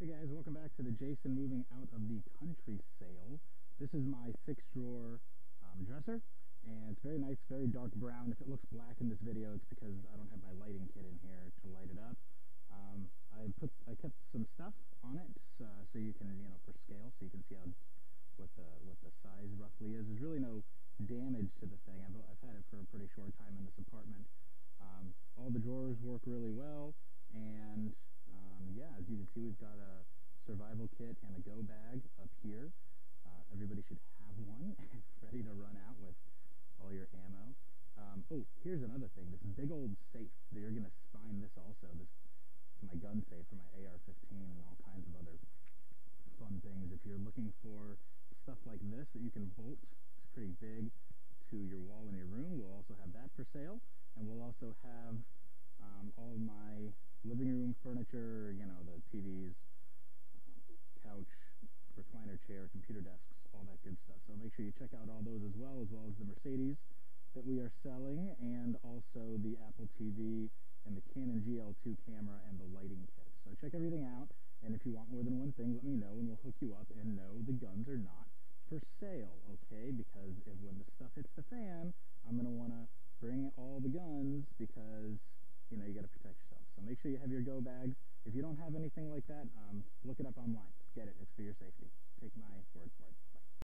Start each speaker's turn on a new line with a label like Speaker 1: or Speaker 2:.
Speaker 1: Hey guys, welcome back to the Jason Moving Out of the Country sale. This is my six drawer um, dresser and it's very nice, very dark brown. If it looks black in this video, it's because I don't have my lighting kit in here to light it up. Um, I put, I kept some stuff on it uh, so you can, you know, for scale, so you can see how what the what the size roughly is. There's really no damage to the thing. I've, I've had it for a pretty short time in this apartment. Um, all the drawers work really well, and yeah, as you can see, we've got a survival kit and a go bag up here. Uh, everybody should have one ready to run out with all your ammo. Um, oh, here's another thing. This big old safe. You're going to spine this also. This is my gun safe for my AR-15 and all kinds of other fun things. If you're looking for stuff like this that you can bolt, it's pretty big, to your wall in your room, we'll also have that for sale. And we'll also have um, all my living room furniture, you know, the TVs, couch, recliner chair, computer desks, all that good stuff. So make sure you check out all those as well, as well as the Mercedes that we are selling, and also the Apple TV and the Canon GL2 camera and the lighting kit. So check everything out, and if you want more than one thing, let me know, and we'll hook you up, and no, the guns are not for sale, okay? Because if, when the stuff hits the fan, I'm going to want to bring all the guns because, you know, you got to protect yourself. So make sure you have your go bags. If you don't have anything like that, um, look it up online. Get it. It's for your safety take my word for it. Bye.